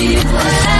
you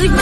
Thank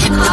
Oh,